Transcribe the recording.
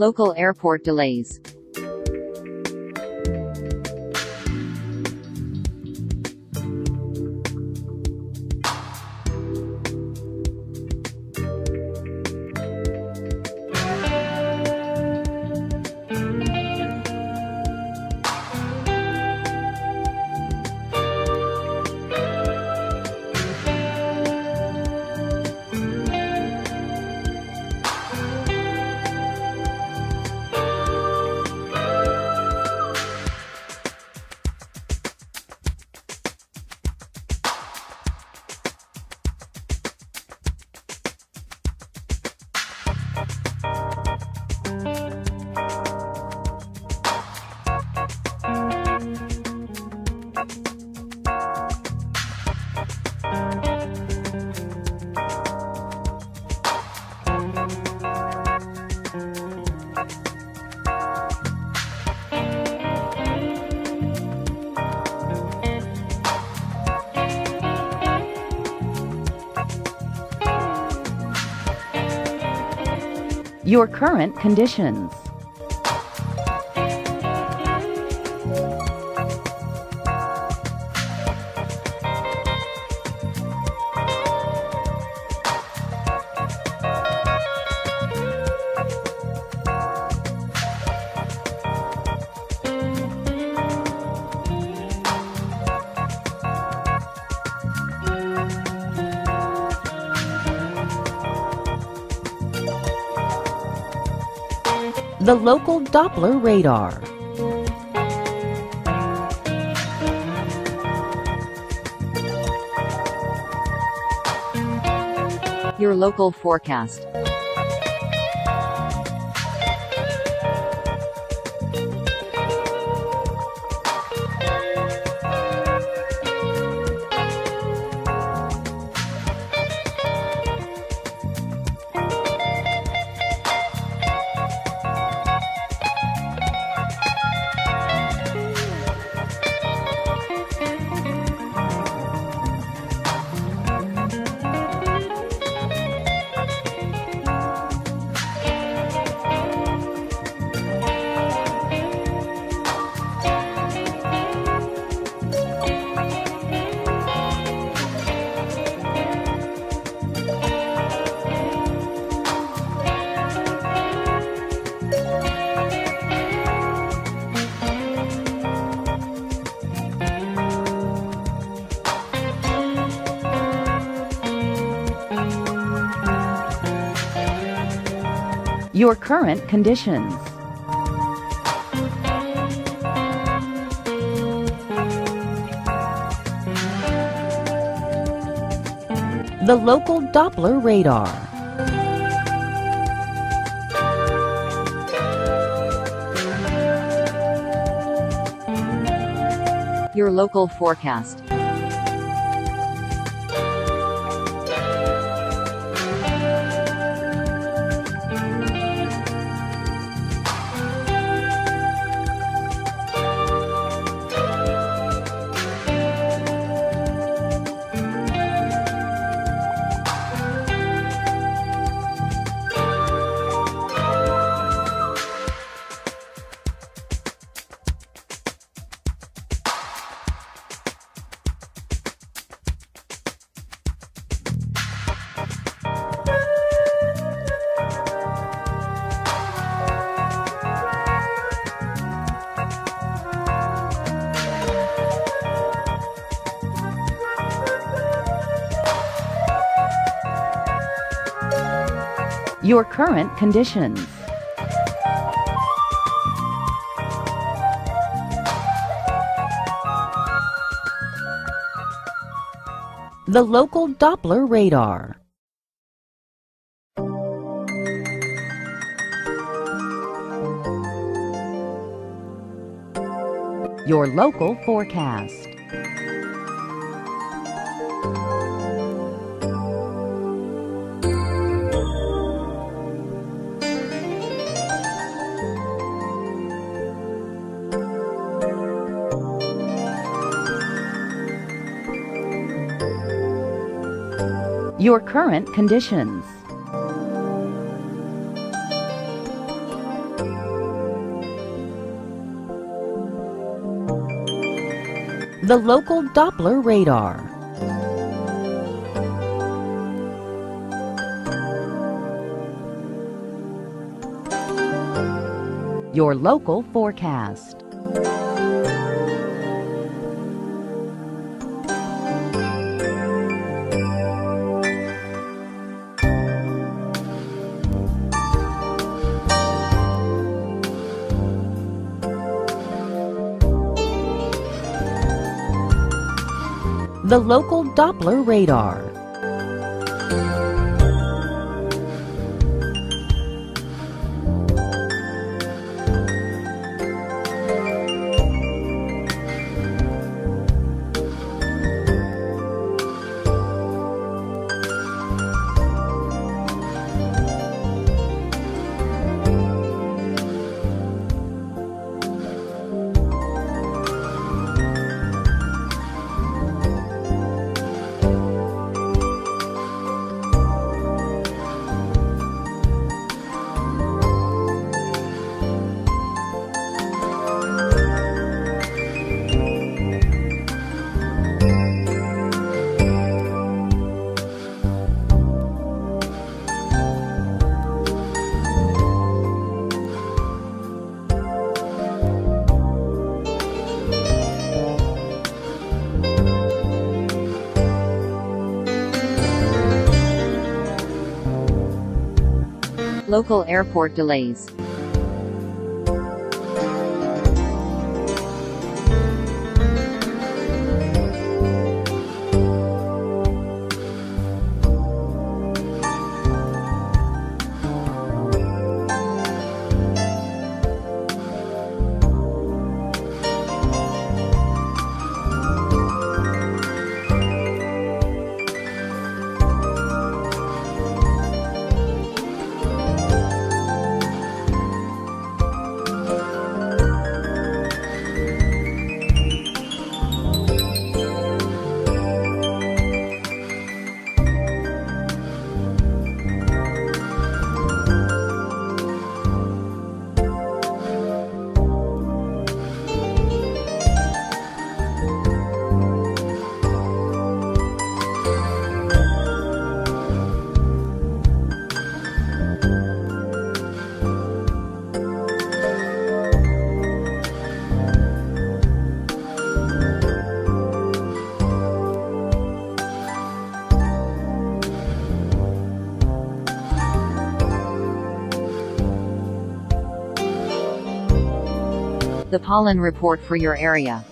Local airport delays. Your current conditions. The local Doppler radar. Your local forecast. Your current conditions. The local Doppler radar. Your local forecast. Your current conditions. The local Doppler radar. Your local forecast. your current conditions. The local Doppler radar. Your local forecast. The local Doppler radar. Local airport delays. The pollen report for your area.